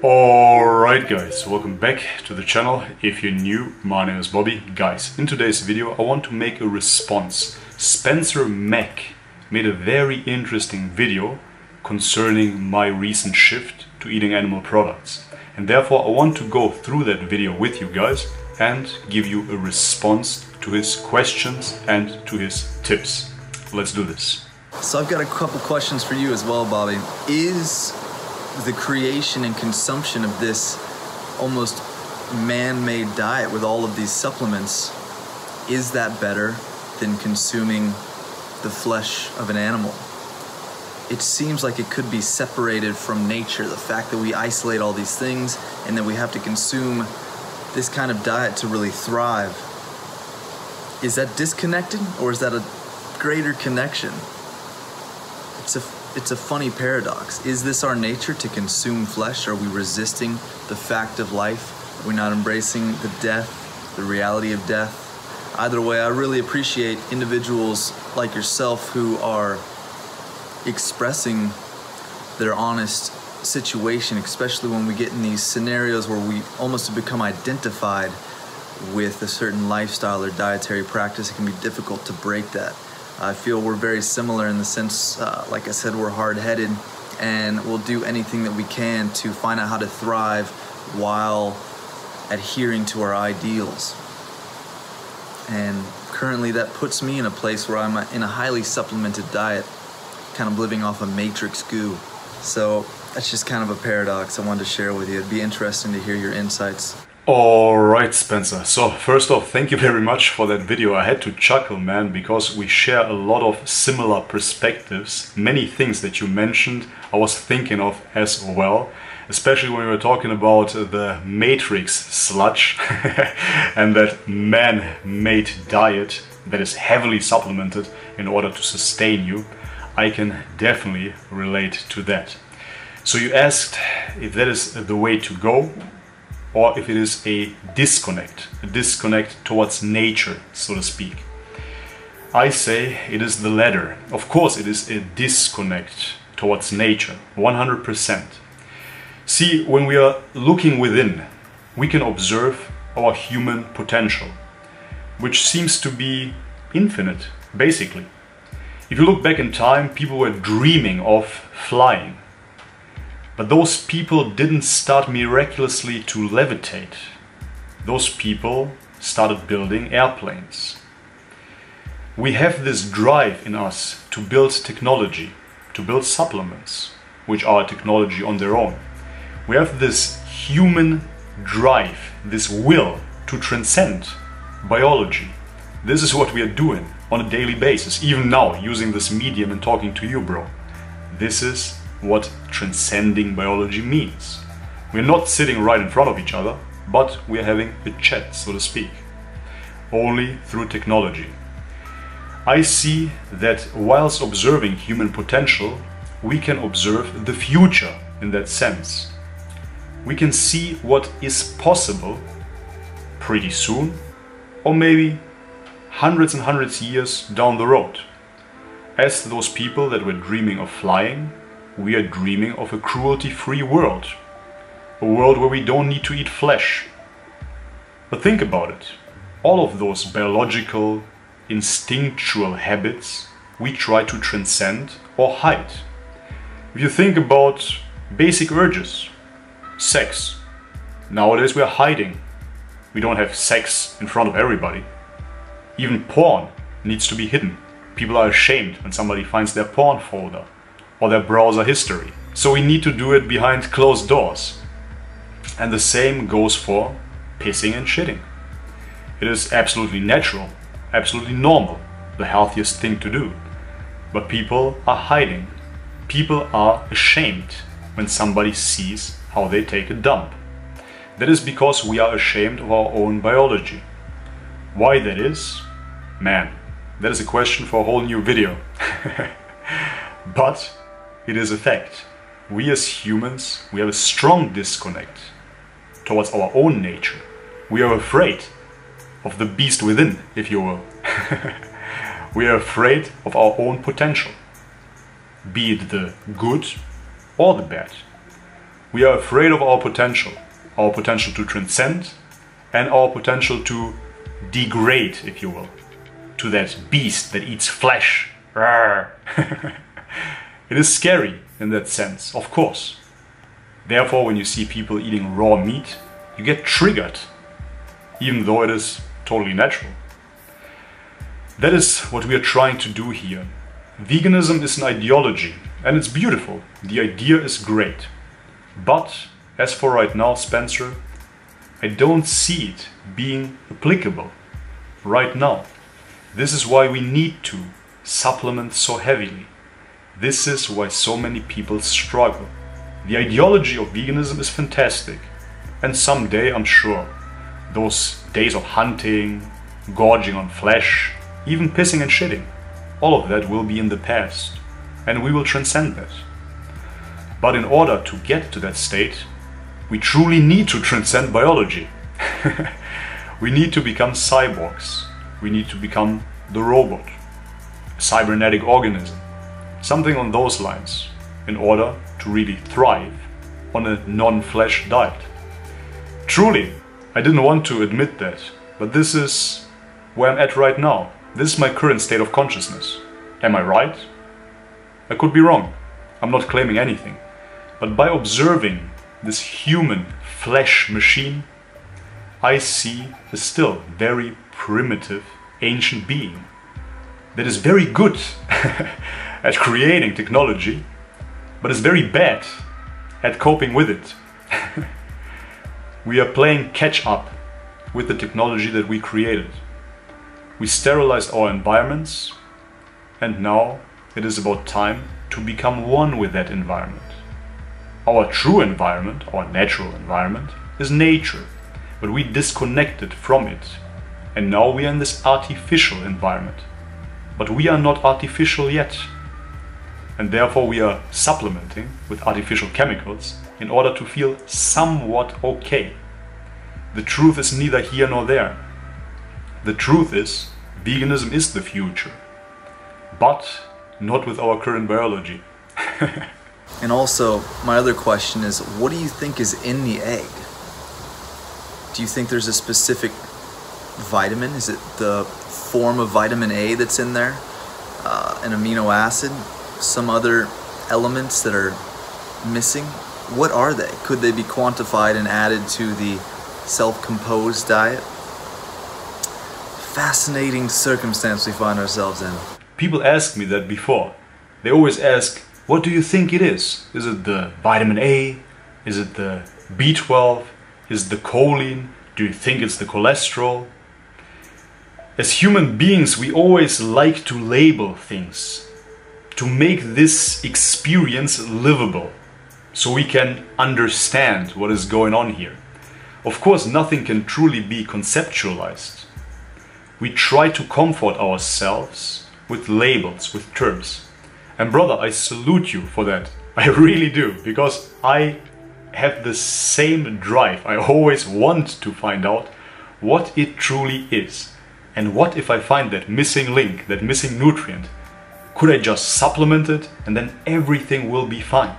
Alright guys, welcome back to the channel. If you're new, my name is Bobby. Guys, in today's video I want to make a response. Spencer Mack made a very interesting video concerning my recent shift to eating animal products. And therefore I want to go through that video with you guys and give you a response to his questions and to his tips. Let's do this. So I've got a couple questions for you as well, Bobby. Is the creation and consumption of this almost man-made diet with all of these supplements is that better than consuming the flesh of an animal? It seems like it could be separated from nature. The fact that we isolate all these things and that we have to consume this kind of diet to really thrive. Is that disconnected or is that a greater connection? It's a it's a funny paradox. Is this our nature to consume flesh? Are we resisting the fact of life? Are we not embracing the death, the reality of death? Either way, I really appreciate individuals like yourself who are expressing their honest situation, especially when we get in these scenarios where we almost become identified with a certain lifestyle or dietary practice. It can be difficult to break that. I feel we're very similar in the sense, uh, like I said, we're hard headed and we'll do anything that we can to find out how to thrive while adhering to our ideals. And currently, that puts me in a place where I'm in a highly supplemented diet, kind of living off a matrix goo. So that's just kind of a paradox I wanted to share with you. It'd be interesting to hear your insights. Alright Spencer, so first off thank you very much for that video. I had to chuckle man because we share a lot of similar perspectives. Many things that you mentioned I was thinking of as well. Especially when we were talking about the matrix sludge and that man-made diet that is heavily supplemented in order to sustain you. I can definitely relate to that. So you asked if that is the way to go or if it is a disconnect, a disconnect towards nature, so to speak. I say it is the latter. Of course, it is a disconnect towards nature, 100%. See, when we are looking within, we can observe our human potential, which seems to be infinite, basically. If you look back in time, people were dreaming of flying, but those people didn't start miraculously to levitate. Those people started building airplanes. We have this drive in us to build technology, to build supplements, which are technology on their own. We have this human drive, this will to transcend biology. This is what we are doing on a daily basis, even now, using this medium and talking to you, bro. This is what transcending biology means. We're not sitting right in front of each other, but we're having a chat, so to speak, only through technology. I see that whilst observing human potential, we can observe the future in that sense. We can see what is possible pretty soon, or maybe hundreds and hundreds of years down the road. As those people that were dreaming of flying we are dreaming of a cruelty-free world. A world where we don't need to eat flesh. But think about it. All of those biological, instinctual habits we try to transcend or hide. If you think about basic urges, sex. Nowadays we are hiding. We don't have sex in front of everybody. Even porn needs to be hidden. People are ashamed when somebody finds their porn folder or their browser history. So we need to do it behind closed doors. And the same goes for pissing and shitting. It is absolutely natural, absolutely normal, the healthiest thing to do. But people are hiding. People are ashamed when somebody sees how they take a dump. That is because we are ashamed of our own biology. Why that is? Man, that is a question for a whole new video. but it is a fact. We as humans, we have a strong disconnect towards our own nature. We are afraid of the beast within, if you will. we are afraid of our own potential, be it the good or the bad. We are afraid of our potential, our potential to transcend, and our potential to degrade, if you will, to that beast that eats flesh. it is scary in that sense, of course. Therefore, when you see people eating raw meat, you get triggered, even though it is totally natural. That is what we are trying to do here. Veganism is an ideology, and it's beautiful. The idea is great. But, as for right now, Spencer, I don't see it being applicable right now. This is why we need to supplement so heavily. This is why so many people struggle. The ideology of veganism is fantastic, and someday I'm sure those days of hunting, gorging on flesh, even pissing and shitting, all of that will be in the past, and we will transcend that. But in order to get to that state, we truly need to transcend biology. we need to become cyborgs. We need to become the robot, a cybernetic organism, something on those lines, in order to really thrive on a non flesh diet. Truly, I didn't want to admit that, but this is where I'm at right now. This is my current state of consciousness. Am I right? I could be wrong. I'm not claiming anything. But by observing this human flesh machine, I see a still very primitive ancient being that is very good at creating technology, but is very bad at coping with it. we are playing catch up with the technology that we created. We sterilized our environments, and now it is about time to become one with that environment. Our true environment, our natural environment, is nature, but we disconnected from it, and now we are in this artificial environment. But we are not artificial yet, and therefore we are supplementing with artificial chemicals in order to feel somewhat okay. The truth is neither here nor there. The truth is, veganism is the future, but not with our current biology. and also, my other question is what do you think is in the egg? Do you think there's a specific vitamin? Is it the form of vitamin A that's in there? Uh, an amino acid? Some other elements that are missing? What are they? Could they be quantified and added to the self composed diet? fascinating circumstance we find ourselves in. People ask me that before. They always ask, what do you think it is? Is it the vitamin A? Is it the B12? Is it the choline? Do you think it's the cholesterol? As human beings, we always like to label things to make this experience livable so we can understand what is going on here. Of course, nothing can truly be conceptualized we try to comfort ourselves with labels, with terms. And brother, I salute you for that. I really do, because I have the same drive. I always want to find out what it truly is. And what if I find that missing link, that missing nutrient? Could I just supplement it and then everything will be fine?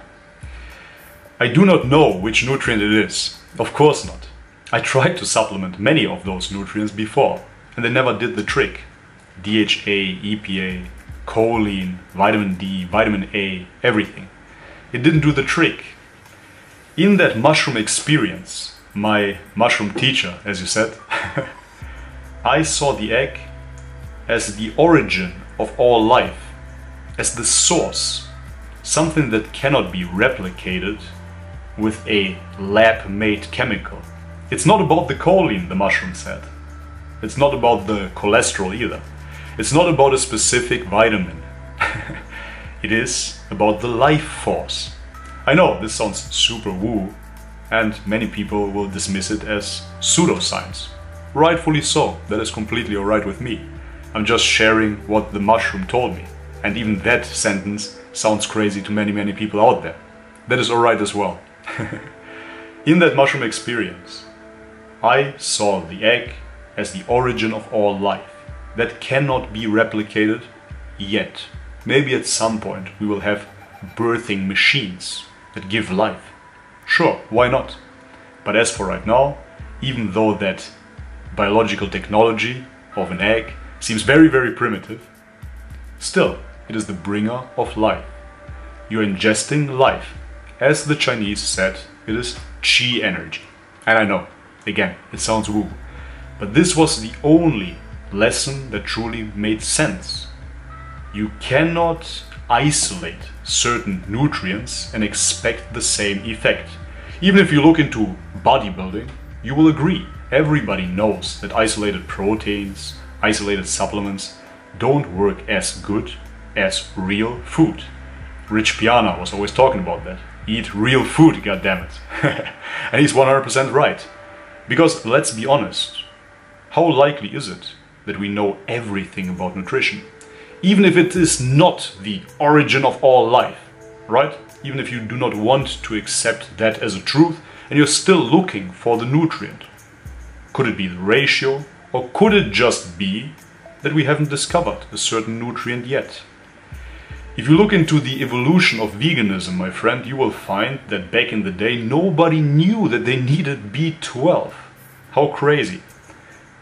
I do not know which nutrient it is. Of course not. I tried to supplement many of those nutrients before, and they never did the trick. DHA, EPA, choline, vitamin D, vitamin A, everything. It didn't do the trick. In that mushroom experience, my mushroom teacher, as you said, I saw the egg as the origin of all life, as the source, something that cannot be replicated with a lab made chemical. It's not about the choline, the mushroom said. It's not about the cholesterol either. It's not about a specific vitamin. it is about the life force. I know this sounds super woo, and many people will dismiss it as pseudoscience. Rightfully so, that is completely alright with me. I'm just sharing what the mushroom told me, and even that sentence sounds crazy to many, many people out there. That is alright as well. In that mushroom experience, I saw the egg as the origin of all life that cannot be replicated yet. Maybe at some point we will have birthing machines that give life. Sure, why not? But as for right now, even though that biological technology of an egg seems very, very primitive, still, it is the bringer of life. You're ingesting life. As the Chinese said, it is chi energy. And I know, again, it sounds woo, but this was the only lesson that truly made sense. You cannot isolate certain nutrients and expect the same effect. Even if you look into bodybuilding, you will agree. Everybody knows that isolated proteins, isolated supplements don't work as good as real food. Rich Piana was always talking about that. Eat real food, goddammit. and he's 100% right. Because let's be honest, how likely is it that we know everything about nutrition? Even if it is not the origin of all life, right? Even if you do not want to accept that as a truth and you're still looking for the nutrient. Could it be the ratio or could it just be that we haven't discovered a certain nutrient yet? If you look into the evolution of veganism, my friend, you will find that back in the day nobody knew that they needed B12. How crazy.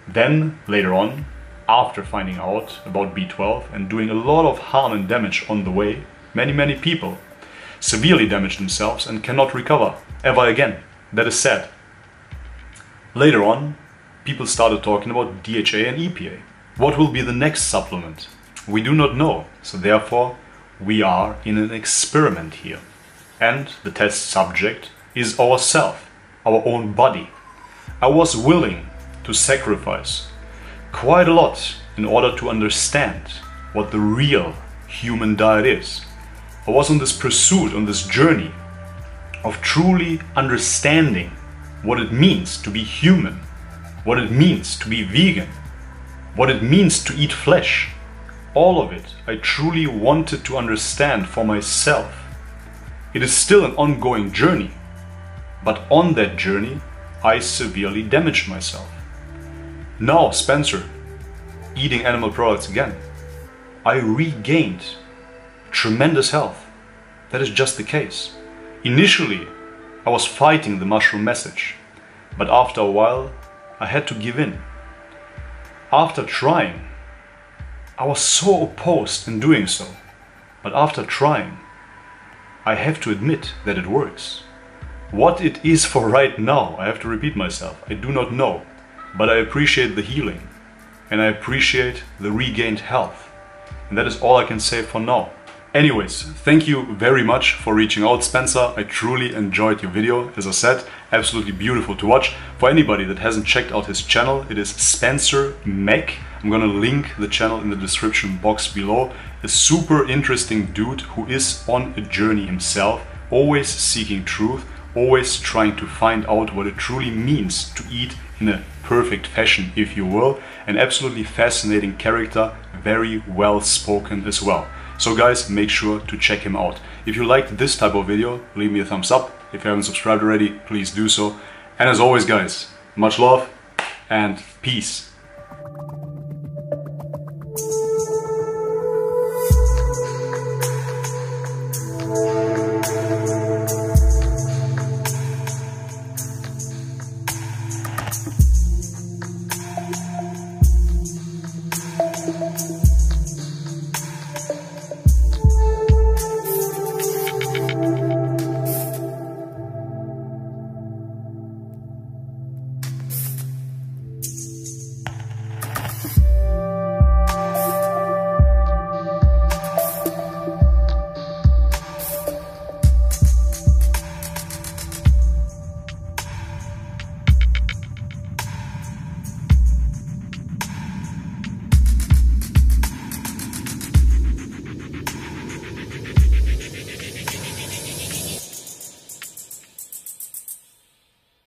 Then, later on, after finding out about B12 and doing a lot of harm and damage on the way, many, many people severely damage themselves and cannot recover ever again. That is sad. Later on, people started talking about DHA and EPA. What will be the next supplement? We do not know, so therefore we are in an experiment here. And the test subject is ourself, our own body. I was willing to sacrifice quite a lot in order to understand what the real human diet is. I was on this pursuit, on this journey of truly understanding what it means to be human, what it means to be vegan, what it means to eat flesh, all of it I truly wanted to understand for myself. It is still an ongoing journey, but on that journey I severely damaged myself. Now, Spencer, eating animal products again, I regained tremendous health. That is just the case. Initially, I was fighting the mushroom message, but after a while, I had to give in. After trying, I was so opposed in doing so, but after trying, I have to admit that it works. What it is for right now, I have to repeat myself, I do not know, but I appreciate the healing and I appreciate the regained health. And that is all I can say for now. Anyways, thank you very much for reaching out, Spencer. I truly enjoyed your video. As I said, absolutely beautiful to watch. For anybody that hasn't checked out his channel, it is Spencer Mack. I'm gonna link the channel in the description box below. A super interesting dude who is on a journey himself, always seeking truth, always trying to find out what it truly means to eat in a perfect fashion, if you will. An absolutely fascinating character, very well spoken as well. So guys, make sure to check him out. If you liked this type of video, leave me a thumbs up. If you haven't subscribed already, please do so. And as always guys, much love and peace.